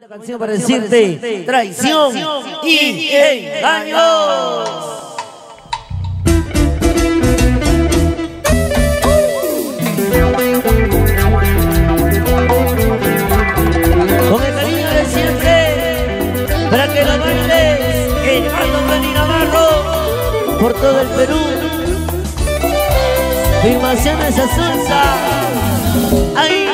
Esta canción para decirte traición y engaños. Con el cariño de siempre, para que lo bailes, el Aldo Feli Navarro, por todo el Perú. Filmaciones Azulsa, ahí.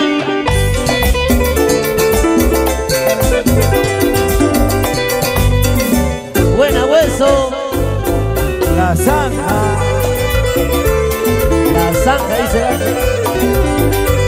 zeg, hij zegt.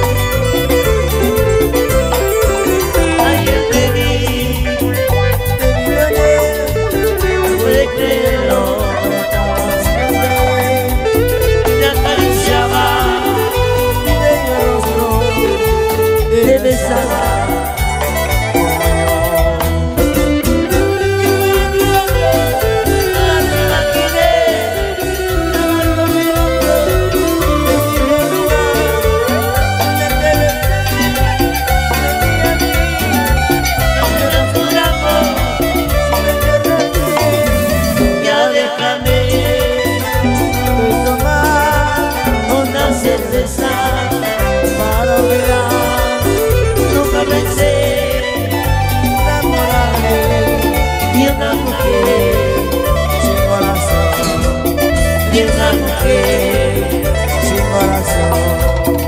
Corazón.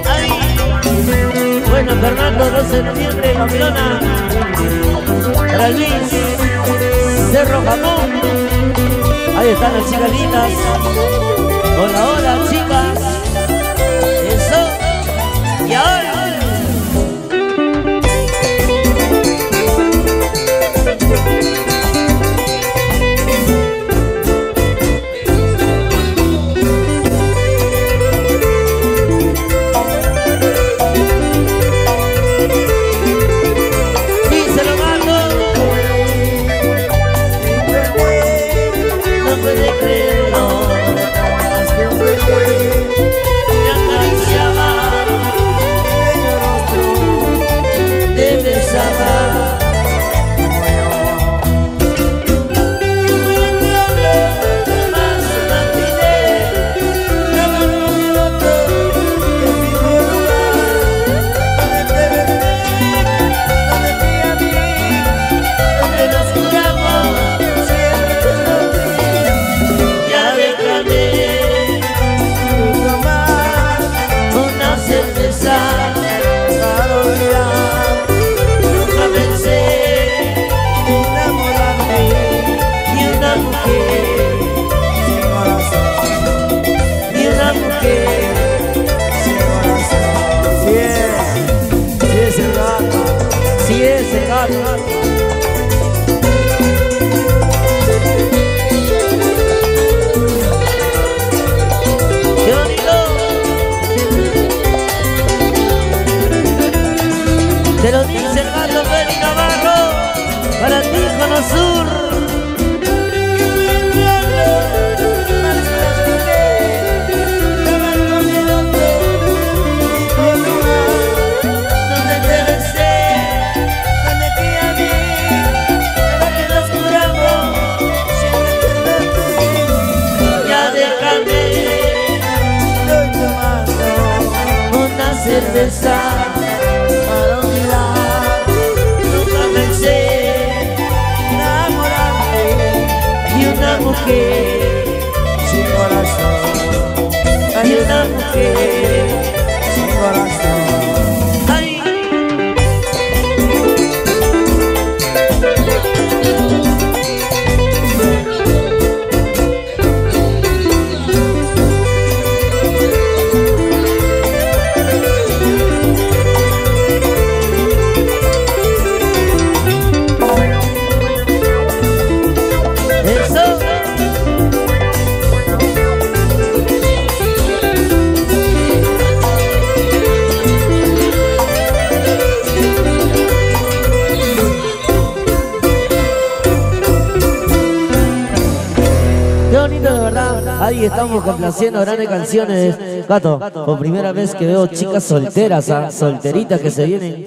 Ay. Bueno, Fernando, 12 de noviembre, Pamplona. Para Luis, Cerro Jamón. Ahí están las chicas. alegre cerveza para olvidar. Nunca pensé ni una mujer, Sin corazón, ni una mujer. sin corazón. Qué bonito de verdad. Ahí estamos complaciendo grandes canciones. Gato, por primera vez que veo chicas solteras, ¿ah? solteritas que se vienen.